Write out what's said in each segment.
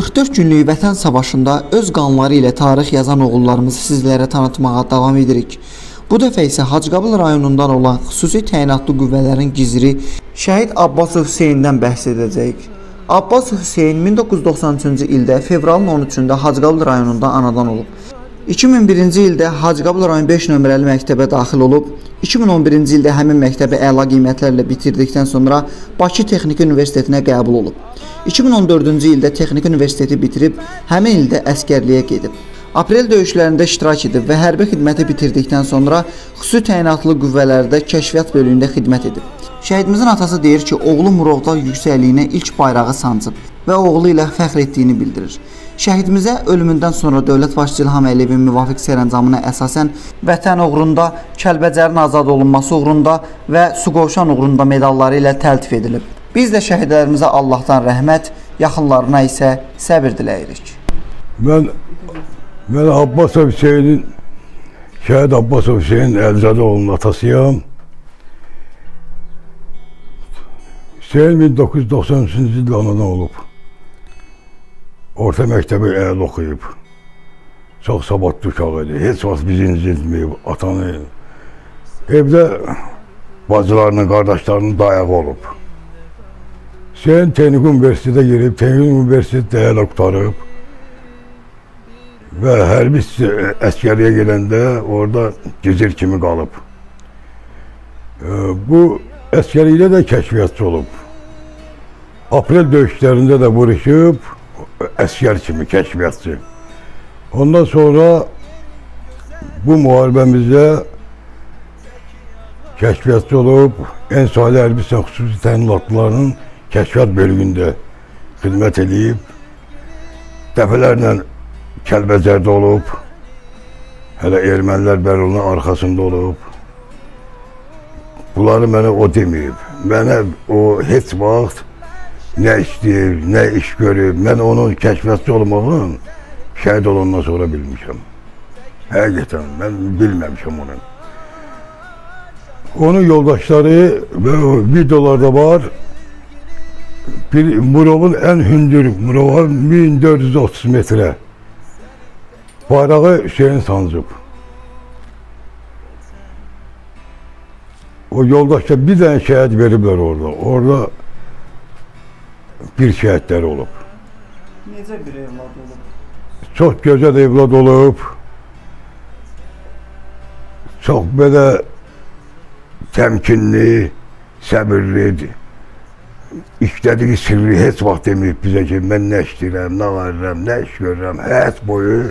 44 günlük vətən savaşında öz qanları ilə tarix yazan oğullarımızı sizlərə tanıtmağa davam edirik. Bu dəfə isə Hacıqabul rayonundan olan xüsusi təyinatlı qüvvələrin gizri Şəhid Abbasov Hüseynindən bəhs edəcəyik. Abbasov Hüseyn 1993-cü ildə fevralın 13-də Hacıqabul rayonunda anadan olub. 2001-ci ildə Hacıqabul rayon 5 nömrəli məktəbə daxil olub. 2011-ci ildə həmin məktəbi əla qiymətlərlə bitirdikdən sonra Bakı Texniki Universitetinə qəbul olub. 2014-cü ildə Texniki Universiteti bitirib həmin ildə əskərliyə gedib. Aprel döyüşlərində iştirak edib və hərbi xidməti bitirdikdən sonra xüsusi təyinatlı qüvvələrdə kəşfiyyat bölüyündə xidmət edib. Şəhidimizin atası deyir ki, oğlu Murovda yüksəkliyinə ilk bayrağı sancıb və oğlu ilə fəxr etdiyini bildirir. Şəhidimizə ölümündən sonra dövlət başçısı İlham Əliyevin müvafiq sərəncamına əsasən vətən uğrunda, Kəlbəcərin azad olunması uğrunda və Suqovşan uğrunda medalları ilə təltif edilib. Biz də şəhidlərimizə Allahdan rəhmət, yaxınlarına isə səbir diləyirik. Mən mən Abbasov Hüseynin Şəhid Abbasov Hüseyin Əlzadoğlu'nun atasıyam. Hüseyin 1993-cü ildə anadan olub. Orta məktəbi əl oxuyub. Çox savadlı uşaq idi. Heç vaxt bizi incitməyib, atanı. Evdə bacılarının, qardaşlarının dayağı olub. Hüseyin Texnik Universitetə girib, Texnik Universitet dəyələ qutarıb. Və hərbi əskəriyə gələndə orada gizir kimi qalıb. Bu əskəriylə də kəşfiyyatçı olub. Aprel döyüşlərində də vuruşub, əskər kimi kəşfiyyatçı. Ondan sonra bu müharibəmizdə kəşfiyyatçı olub, en salih hərbisən xüsusi təminatlarının kəşfiyyat bölümündə xidmət edib. Dəfələrlə Kəlbəcərdə olub, hələ ermənilər bəronun arxasında olub. Bunları mənə o deməyib. Mənə o heç vaxt nə istəyir, nə iş görüb. Mən onun kəşfiyyatçı olmağın şəhid olandan sonra bilmişəm. Həqiqətən, mən bilməmişəm onu. Onun yoldaşları və videolarda var. Bir Murovun ən hündür, Murova 1430 metrə. Bayrağı Hüseyin sancıb. O yoldaşda bir dənə şəhid veriblər orada. Orada bir şəhidləri olub. Necə bir evlad olub? Çox gözəl evlad olub. Çox belə təmkinli, səbirlidir. İşlədiyi sirri heç vaxt deməyib bizə ki, mən nə işləyirəm, nə varıram, nə iş görürəm. Həyat boyu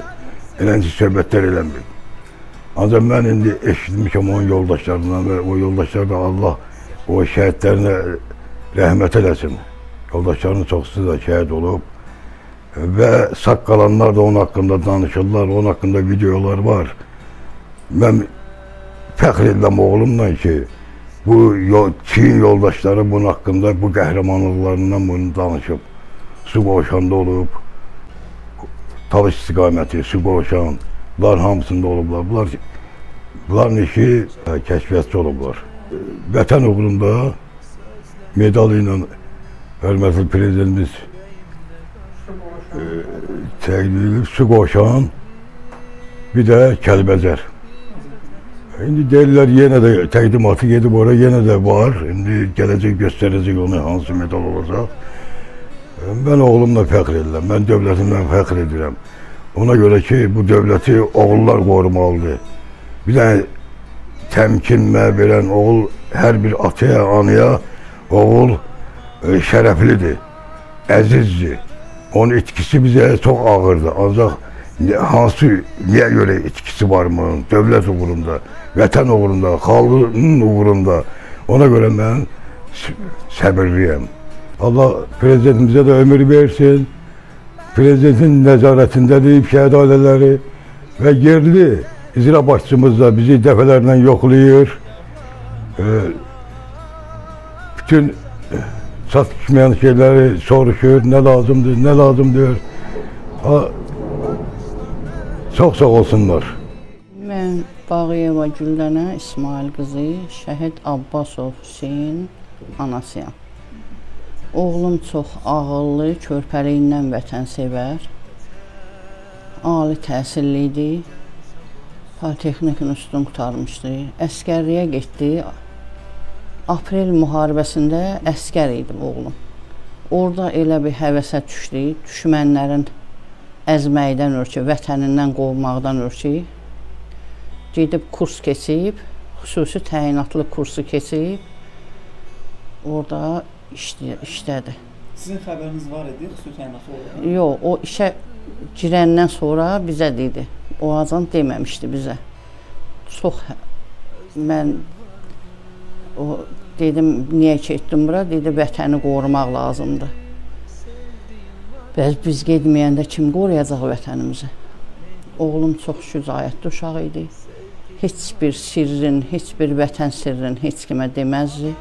eləncə söhbətlər eləmir. Ancaq mən indi eşitmişəm onun yoldaşlarından və o yoldaşlar da Allah o şəhidlərinə rəhmət eləsin. Yoldaşlarının çoxusu da şəhid olub və sağ qalanlar da onun haqqında danışırlar, onun haqqında videolar var. Mən fəxr edirəm oğlumla ki, bu Çin yoldaşları bunun haqqında, bu qəhrəmanlıqlarından bunu danışıb. Su qoşanda olub, Talış istiqaməti, su qoşan, bunlar hamısında olublar. Bunlar Bunların işi hə, kəşfiyyatçı olublar. Vətən uğrunda medal ilə hörmətli prezidentimiz e, təqdim edilib, su qoşan, bir də Kəlbəcər. İndi deyirlər yenə də təqdimatı gedib ora yenə də var. İndi gələcək göstərəcək onu hansı medal olacaq. Mən oğlumla fəxr edirəm. Mən dövlətimdən fəxr edirəm. Ona görə ki, bu dövləti oğullar qorumalıdır. Bir dənə təmkinmə verən oğul hər bir ataya, anaya oğul şərəflidir, əzizdir. Onun itkisi bizə çox ağırdır. Ancaq hansı, niyə görə itkisi var mı? Dövlət uğrunda, vətən uğrunda, xalqın uğrunda. Ona görə mən səbirliyəm. Allah prezidentimizə də ömür versin. Prezidentin nəzarətindədir şəhid ailələri və yerli İcra başçımız da bizi dəfələrlə yoxlayır. Bütün çatışmayan şeyləri soruşur, nə lazımdır, nə lazımdır. Ha, çox sağ olsunlar. Mən Bağıyeva Oğlum çox ağıllı, körpəliyindən vətənsevər. Ali təhsilli idi. Politexnik institutunu qurtarmışdı. Əskərliyə getdi. Aprel müharibəsində əskər idi oğlum. Orada elə bir həvəsə düşdü, düşmənlərin əzməkdən ötürü, vətənindən qovmaqdan ötürü gedib kurs keçib, xüsusi təyinatlı kursu keçib. Orada işlə, işlədi. Sizin xəbəriniz var idi xüsusi təyinatlı olaraq? Yox, o işə girəndən sonra bizə dedi. O azan deməmişdi bizə. Çox hə- mən o dedim niyə getdim bura? Dedi vətəni qorumaq lazımdır. Bəs biz getməyəndə kim qoruyacaq vətənimizi? Oğlum çox şücaətli uşaq idi. Heç bir sirrin, heç bir vətən sirrin heç kimə deməzdi.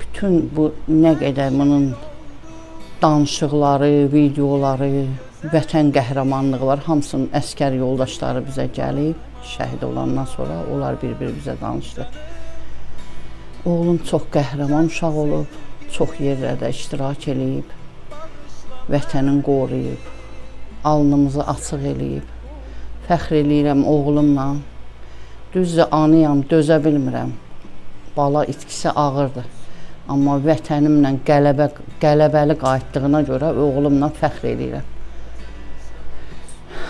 Bütün bu nə qədər bunun danışıqları, videoları, vətən qəhrəmanlıqları hamısının əskər yoldaşları bizə gəlib, şəhid olandan sonra onlar bir-bir bizə danışdı. Oğlum çox qəhrəman uşaq olub, çox yerlərdə iştirak eləyib, vətənin qoruyub, alnımızı açıq eləyib. Fəxr eləyirəm oğlumla. Düzdür, anıyam, dözə bilmirəm. Bala itkisi ağırdır. Amma vətənimlə qələbə qələbəli qayıtdığına görə oğlumla fəxr eləyirəm.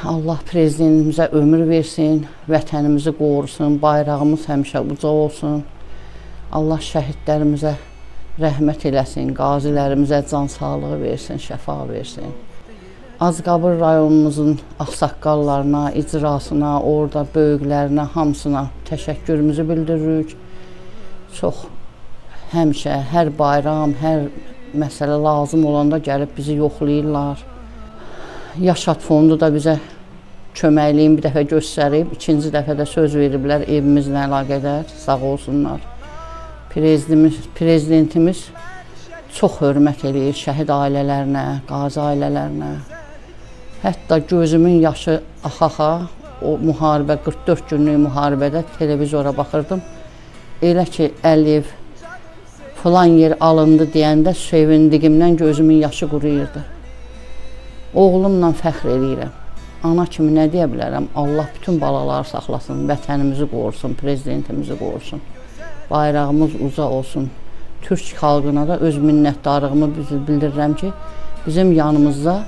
Allah prezidentimizə ömür versin, vətənimizi qorusun, bayrağımız həmişə uca olsun. Allah şəhidlərimizə rəhmət eləsin, qazilərimizə can sağlığı versin, şəfa versin. Azqabır rayonumuzun ağsaqqallarına, icrasına, orada böyüklərinə, hamısına təşəkkürümüzü bildiririk. Çox həmişə hər bayram, hər məsələ lazım olanda gəlib bizi yoxlayırlar. Yaşat fondu da bizə köməkliyin bir dəfə göstərib, ikinci dəfə də söz veriblər evimizlə əlaqədar, sağ olsunlar. Prezidentimiz, prezidentimiz çox hörmət eləyir şəhid ailələrinə, qazi ailələrinə. Hətta gözümün yaşı axa-axa o müharibə 44 günlük müharibədə televizora baxırdım. Elə ki Əliyev filan yer alındı deyəndə sevindiyimdən gözümün yaşı quruyurdu. Oğlumla fəxr eləyirəm. Ana kimi nə deyə bilərəm? Allah bütün balaları saxlasın, vətənimizi qorusun, prezidentimizi qorusun. Bayrağımız uca olsun. Türk xalqına da öz minnətdarlığımı bildirirəm ki, bizim yanımızda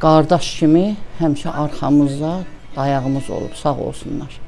qardaş kimi həmişə arxamızda dayağımız olub. Sağ olsunlar.